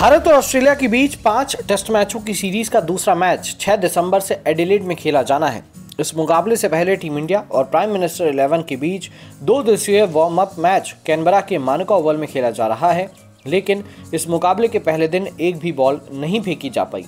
भारत और ऑस्ट्रेलिया के बीच पाँच टेस्ट मैचों की सीरीज़ का दूसरा मैच 6 दिसंबर से एडिलेड में खेला जाना है। इस मुकाबले से पहले टीम इंडिया और प्राइम मिनिस्टर इलेवन के बीच दो दिवसीय वार्म अप मैच कैनबरा के मानका ओवल में खेला जा रहा है, लेकिन इस मुकाबले के पहले दिन एक भी बॉल नहीं फेंकी जा पाई।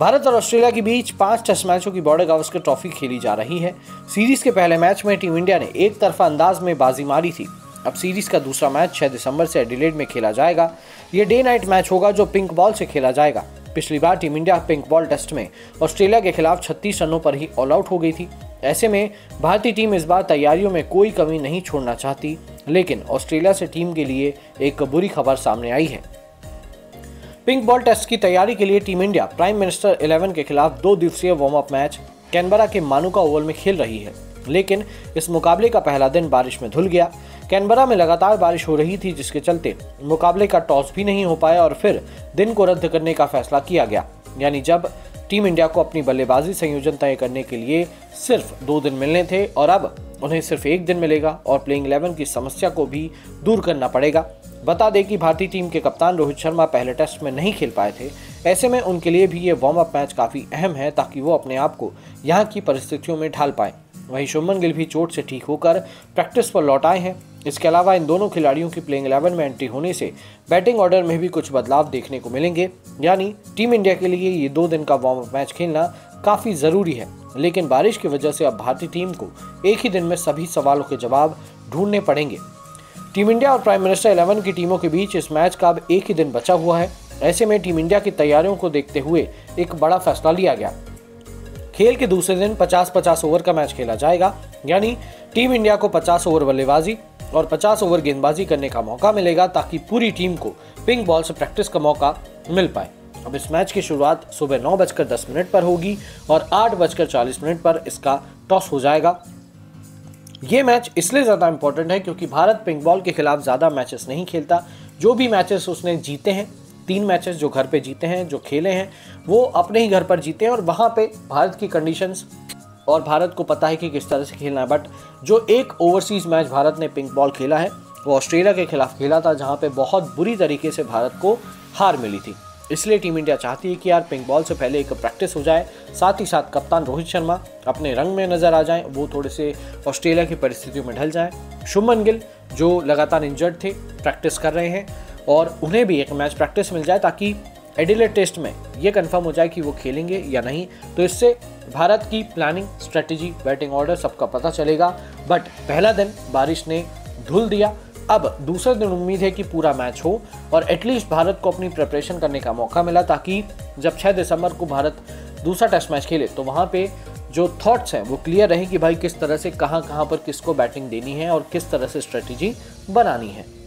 भारत और ऑस्ट्रेलिया के बीच पाँच टेस्ट मैचों की बॉर्डर गावस्कर ट्रॉफी खेली जा रही है। सीरीज़ के पहले मैच में टीम इंडिया ने एक तरफा अंदाज में बाजी मारी थी। अब सीरीज़ का दूसरा मैच 6 दिसंबर से एडिलेड में खेला जाएगा। ये डे नाइट मैच होगा जो पिंक बॉल से खेला जाएगा। पिछली बार team India pink ball test में ऑस्ट्रेलिया के खिलाफ 36 रनों पर ही ऑल आउट हो गई थी। ऐसे में भारतीय टीम इस बार तैयारियों में कोई कमी नहीं छोड़ना चाहती, लेकिन ऑस्ट्रेलिया से टीम के लिए एक बुरी खबर सामने आई है। पिंक बॉल टेस्ट की तैयारी के लिए team India prime minister eleven के खिलाफ दो दिवसीय वार्म अप मैच कैनबरा के मानुका ओवल में खेल रही है। लेकिन इस मुकाबले का पहला दिन बारिश में धुल गया। कैनबरा में लगातार बारिश हो रही थी, जिसके चलते मुकाबले का टॉस भी नहीं हो पाया और फिर दिन को रद्द करने का फैसला किया गया। यानी जब टीम इंडिया को अपनी बल्लेबाजी संयोजन तय करने के लिए सिर्फ़ दो दिन मिलने थे और अब उन्हें सिर्फ़ एक दिन मिलेगा और प्लेइंग इलेवन की समस्या को भी दूर करना पड़ेगा। बता दें कि भारतीय टीम के कप्तान रोहित शर्मा पहले टेस्ट में नहीं खेल पाए थे। ऐसे में उनके लिए भी ये वार्म अप मैच काफ़ी अहम है, ताकि वो अपने आप को यहाँ की परिस्थितियों में ढाल पाए। वहीं शुभमन गिल भी चोट से ठीक होकर प्रैक्टिस पर लौट आए हैं। इसके अलावा इन दोनों खिलाड़ियों की प्लेइंग इलेवन में एंट्री होने से बैटिंग ऑर्डर में भी कुछ बदलाव देखने को मिलेंगे। यानी टीम इंडिया के लिए ये दो दिन का वार्म अप मैच खेलना काफ़ी ज़रूरी है। लेकिन बारिश की वजह से अब भारतीय टीम को एक ही दिन में सभी सवालों के जवाब ढूँढने पड़ेंगे। टीम इंडिया और प्राइम मिनिस्टर इलेवन की टीमों के बीच इस मैच का अब एक ही दिन बचा हुआ है। ऐसे में टीम इंडिया की तैयारियों को देखते हुए एक बड़ा फैसला लिया गया। खेल के दूसरे दिन 50-50 ओवर का मैच खेला जाएगा। यानी टीम इंडिया को 50 ओवर बल्लेबाजी और 50 ओवर गेंदबाजी करने का मौका मिलेगा ताकि पूरी टीम को पिंक बॉल से प्रैक्टिस का मौका मिल पाए। अब इस मैच की शुरुआत सुबह नौ बजकर दस मिनट पर होगी और आठ बजकर चालीस मिनट पर इसका टॉस हो जाएगा। ये मैच इसलिए ज़्यादा इंपॉर्टेंट है क्योंकि भारत पिंक बॉल के खिलाफ ज़्यादा मैचेस नहीं खेलता। जो भी मैचेस उसने जीते हैं, तीन मैचेस जो घर पे जीते हैं, जो खेले हैं, वो अपने ही घर पर जीते हैं और वहाँ पे भारत की कंडीशंस और भारत को पता है कि किस तरह से खेलना है। बट जो एक ओवरसीज मैच भारत ने पिंक बॉल खेला है, वो ऑस्ट्रेलिया के खिलाफ खेला था, जहाँ पे बहुत बुरी तरीके से भारत को हार मिली थी। इसलिए टीम इंडिया चाहती है कि यार पिंक बॉल से पहले एक प्रैक्टिस हो जाए, साथ ही साथ कप्तान रोहित शर्मा अपने रंग में नज़र आ जाएँ, वो थोड़े से ऑस्ट्रेलिया की परिस्थितियों में ढल जाएँ। शुभमन गिल, जो लगातार इंजर्ड थे प्रैक्टिस कर रहे हैं और उन्हें भी एक मैच प्रैक्टिस मिल जाए ताकि एडिलेट टेस्ट में ये कंफर्म हो जाए कि वो खेलेंगे या नहीं तो इससे भारत की प्लानिंग स्ट्रेटजी बैटिंग ऑर्डर सबका पता चलेगा। बट पहला दिन बारिश ने धुल दिया। अब दूसरे दिन उम्मीद है कि पूरा मैच हो और एटलीस्ट भारत को अपनी प्रिपरेशन करने का मौका मिला ताकि जब 6 दिसंबर को भारत दूसरा टेस्ट मैच खेले तो वहाँ पे जो थॉट्स हैं वो क्लियर रहे कि भाई किस तरह से कहाँ कहाँ पर किसको बैटिंग देनी है और किस तरह से स्ट्रेटजी बनानी है।